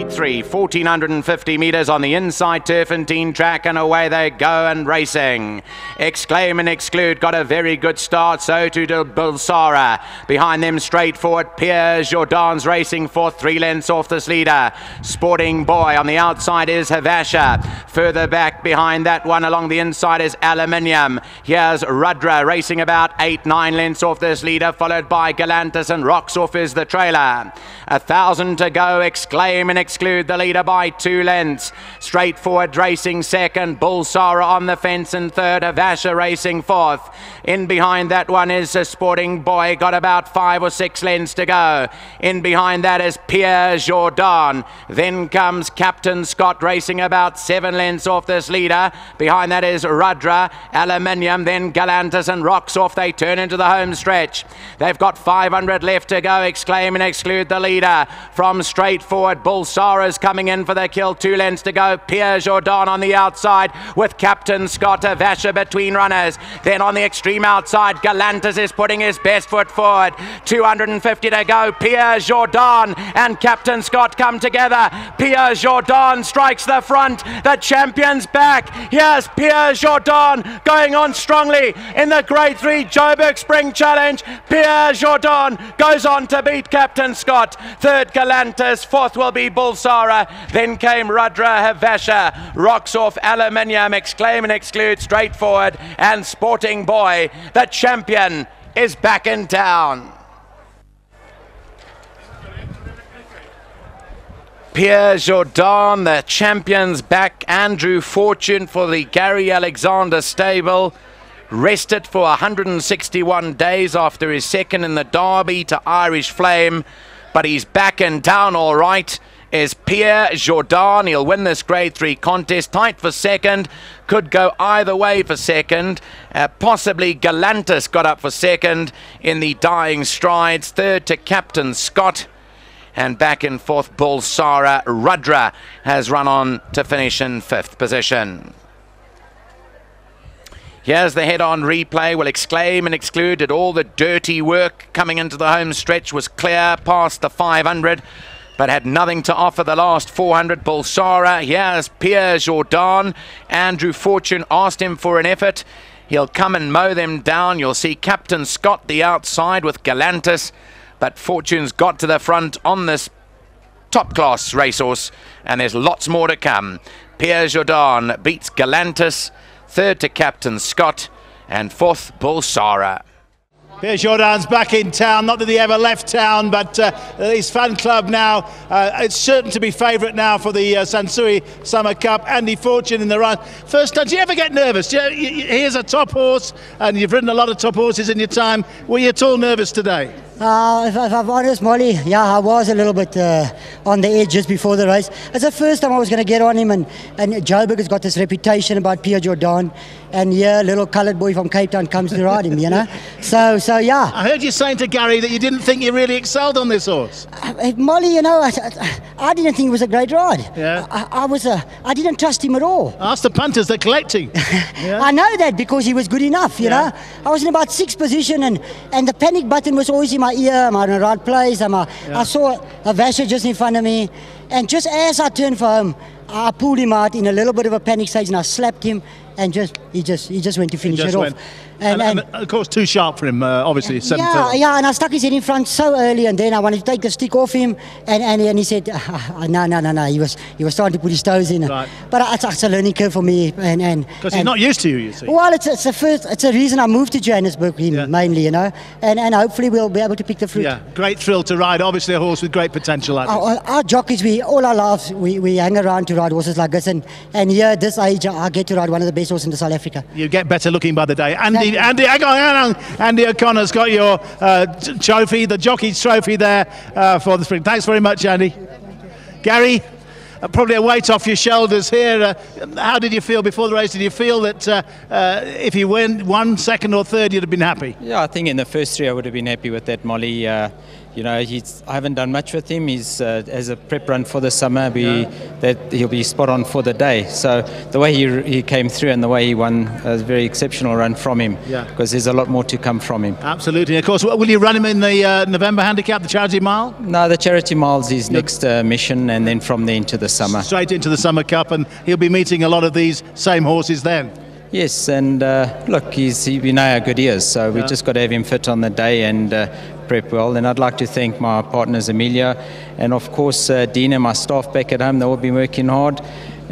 three, 1450 metres on the inside Turffontein track, and away they go and racing. Exclaim and Exclude got a very good start, so to Bulsara. Behind them, straight forward, Pierre Jourdan's racing for three lengths off this leader. Sporting Boy on the outside is Havasha. Further back behind that one along the inside is Aluminium. Here's Rudra racing about eight, nine lengths off this leader, followed by Galanthus and Rocks off is the trailer. A thousand to go, exclaim and exclude the leader by two lengths. Straightforward racing second, Bulsara on the fence in third, Avasha racing fourth. In behind that one is a sporting boy, got about five or six lengths to go. In behind that is Pierre Jourdan. Then comes Captain Scott racing about seven lengths off this leader. Behind that is Rudra, Aluminium, then Galanthus and Rocks off. They turn into the home stretch. They've got 500 left to go, exclaim and exclude the leader from straight forward. Bulsara's coming in for the kill. Two lengths to go. Pierre Jourdan on the outside with Captain Scott Avasha between runners. Then on the extreme outside, Galanthus is putting his best foot forward. 250 to go. Pierre Jourdan and Captain Scott come together. Pierre Jourdan strikes the front. The champion's back. Here's Pierre Jourdan going on strongly in the Grade 3 Joburg Spring Challenge. Pierre Jourdan goes on to beat Captain Scott. Third, Galanthus. Fourth will be Bulsara. Then came Rudra Havasha. Rocks off Aluminium. Exclaim and exclude straightforward. And Sporting Boy. The champion is back in town. Pierre Jourdan, the champions back. Andrew Fortune for the Gary Alexander stable. Rested for 161 days after his second in the Derby to Irish Flame but he's back and down all right. Is Pierre Jourdan. He'll win this Grade 3 contest. Tight for second. Could go either way for second. Uh, possibly Galanthus got up for second in the dying strides. Third to Captain Scott. And back in fourth, Bulsara Rudra has run on to finish in fifth position. Here's the head-on replay. We'll exclaim and exclude that all the dirty work coming into the home stretch was clear past the 500 but had nothing to offer the last 400. Bulsara, here's Pierre Jourdan. Andrew Fortune asked him for an effort. He'll come and mow them down. You'll see Captain Scott the outside with Galanthus, but Fortune's got to the front on this top-class racehorse, and there's lots more to come. Pierre Jourdan beats Galanthus third to Captain Scott, and fourth, Bulsara. Pierre Jourdan's back in town. Not that he ever left town, but uh, his fan club now, uh, it's certain to be favourite now for the uh, Sansui Summer Cup. Andy Fortune in the run. First time, do you ever get nervous? You, you, here's a top horse, and you've ridden a lot of top horses in your time. Were you at all nervous today? Uh, if, if I'm honest, Molly, yeah, I was a little bit uh, on the edge just before the race. It's the first time I was going to get on him, and, and Joburg has got this reputation about Pierre Jourdan, and yeah, little coloured boy from Cape Town comes to ride him, you know. So, so yeah. I heard you saying to Gary that you didn't think you really excelled on this horse. Uh, Molly, you know, I, I, didn't think it was a great ride. Yeah. I, I was a, I didn't trust him at all. Ask the punters; they're collecting. yeah. I know that because he was good enough, you yeah. know. I was in about sixth position, and and the panic button was always in my ear. Am I in the right place? Am I? Yeah. I saw a Vasher just in front of me, and just as I turned for him, I pulled him out in a little bit of a panic stage, and I slapped him, and just he just he just went to finish it off. And, and, and, of course, too sharp for him, uh, obviously. Yeah, yeah, and I stuck his head in front so early, and then I wanted to take the stick off him, and, and, and he said, uh, no, no, no, no. He was he was starting to put his toes in. Right. But it's, it's a learning curve for me, and and because he's not used to you, you see. Well, it's it's the first, it's a reason I moved to Johannesburg yeah. mainly, you know, and and hopefully we'll be able to pick the fruit. Yeah, great thrill to ride. Obviously, a horse with great potential. Our, our, our, jockeys, we all our lives we, we hang around to ride horses like this, and and here this age I get to ride one of the best horses in South Africa. You get better looking by the day, Andy. Andy, hang on, Andy O'Connor's got your uh, trophy, the jockey's trophy there uh, for the spring. Thanks very much, Andy. Gary, uh, probably a weight off your shoulders here. Uh, how did you feel before the race? Did you feel that uh, uh, if you win one, second, or third, you'd have been happy? Yeah, I think in the first three I would have been happy with that, Molly. You know, he's, I haven't done much with him. He's uh, as a prep run for the summer. Be that he'll be spot on for the day. So the way he, he came through and the way he won a very exceptional run from him. Yeah. Because there's a lot more to come from him. Absolutely. Of course, will you run him in the uh, November handicap, the charity mile? No, the charity miles is next uh, mission, and then from there into the summer. Straight into the Summer Cup, and he'll be meeting a lot of these same horses then. Yes, and uh, look, he's he, we know how good he is, so we just got to have him fit on the day and uh, prep well. And I'd like to thank my partners Amelia, and of course uh, Dean and my staff back at home. They've all been working hard.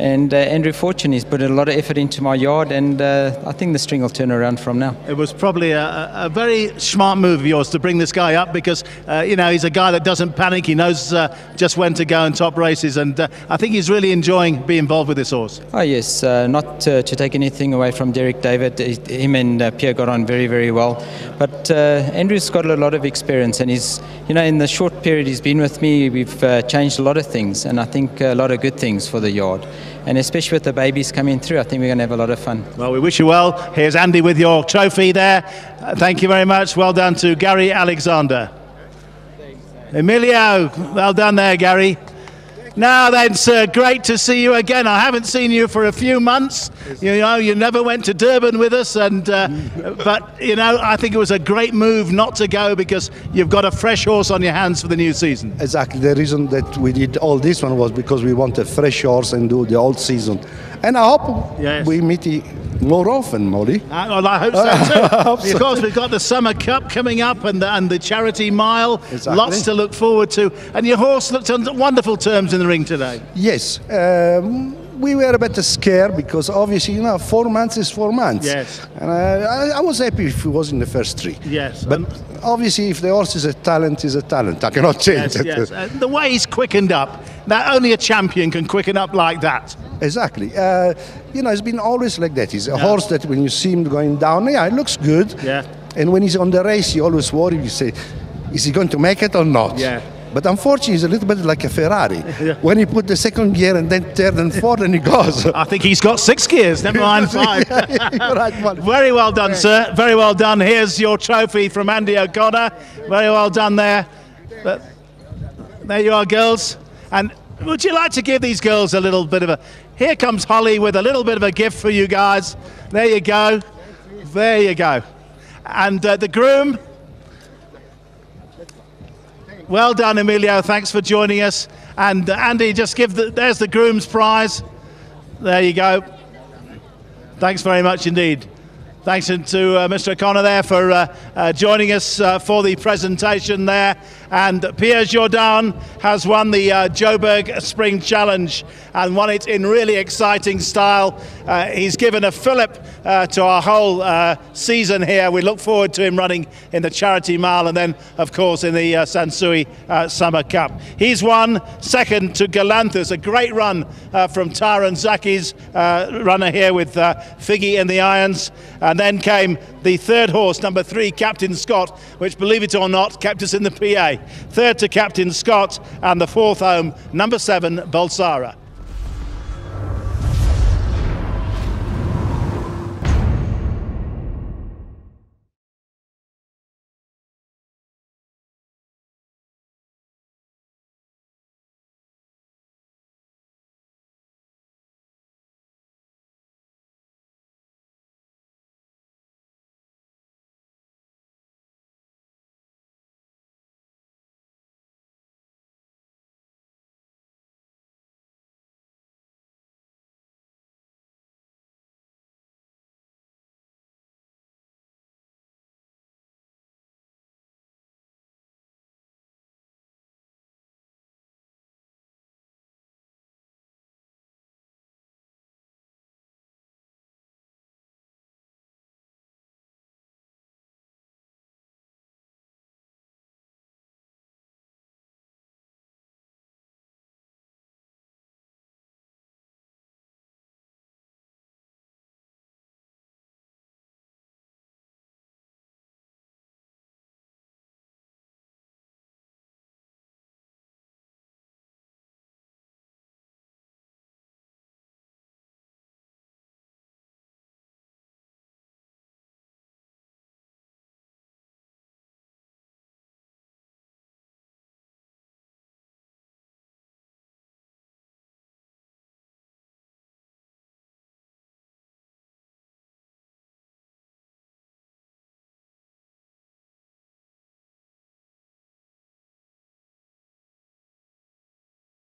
And uh, Andrew Fortune, he's put a lot of effort into my yard, and uh, I think the string will turn around from now. It was probably a, a- very smart move of yours to bring this guy up because, uh, you know, he's a guy that doesn't panic. He knows uh, just when to go in top races, and uh, I think he's really enjoying being involved with this horse. Oh yes, uh, not to take anything away from Derek David. Him and uh, Pierre got on very, very well. But uh, Andrew's got a lot of experience, and he's, you know, in the short period he's been with me, we've uh, changed a lot of things, and I think a lot of good things for the yard. And especially with the babies coming through, I think we're going to have a lot of fun. Well, we wish you well. Here's Andy with your trophy there. Uh, thank you very much. Well done to Gary Alexander. Emilio, well done there, Gary. Now then, sir, great to see you again. I haven't seen you for a few months. You know, you never went to Durban with us, and uh, but you know, I think it was a great move not to go because you've got a fresh horse on your hands for the new season. Exactly. The reason that we did all this one was because we want a fresh horse and do the old season. And I hope Yes. we meet more often, Molly. Uh, well, I hope so too. Of course, we've got the Summer Cup coming up and the, and the Charity Mile. Exactly. Lots to look forward to. And your horse looked on wonderful terms in the ring today. Yes. Um, we were a bit scared because obviously, you know, four months is four months. Yes. And I, I, was happy if he was in the first three. Yes, But um, obviously, if the horse is a talent, is a talent. I cannot change Yes, it. yes. Uh, the way he's quickened up. Now, only a champion can quicken up like that. Exactly. Uh, you know, it's been always like that. He's a horse that when you see him going down, yeah, it looks good. Yeah. And when he's on the race, you always worry. You say, is he going to make it or not? Yeah. But unfortunately, he's a little bit like a Ferrari. Yeah. When he put the second gear and then third and fourth, and he goes. I think he's got six gears, never mind five. You're right. Very well done, sir. Very well done. Here's your trophy from Andy O'Connor. Very well done there. But there you are, girls. And would you like to give these girls a little bit of a? Here comes Holly with a little bit of a gift for you guys. There you go. There you go. And uh, the groom. Well done, Emilio. Thanks for joining us. And uh, Andy, just give the. There's the groom's prize. There you go. Thanks very much indeed. Thanks to uh, Mr. O'Connor there for uh, uh, joining us uh, for the presentation there. And Pierre Jourdan has won the uh, Joburg Spring Challenge and won it in really exciting style. Uh, he's given a fillip uh, to our whole uh, season here. We look forward to him running in the Charity Mile and then, of course, in the uh, Sansui uh, Summer Cup. He's won second to Galanthus, a great run from Tyron Zaki's runner here with Figgy in the irons. And then came the third horse, number three, Captain Scott, which, believe it or not, kept us in the PA. Third to Captain Scott, and the fourth home, number seven, Bulsara.